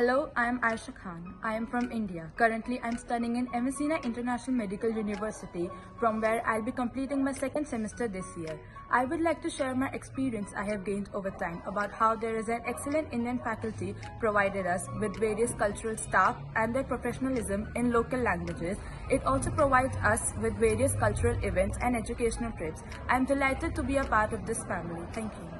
Hello, I am Aisha Khan. I am from India. Currently, I am studying in Avicenna International Medical University, from where I'll be completing my second semester this year. I would like to share my experience I have gained over time about how there is an excellent Indian faculty provided us with various cultural staff and their professionalism in local languages. It also provides us with various cultural events and educational trips. I am delighted to be a part of this family. Thank you.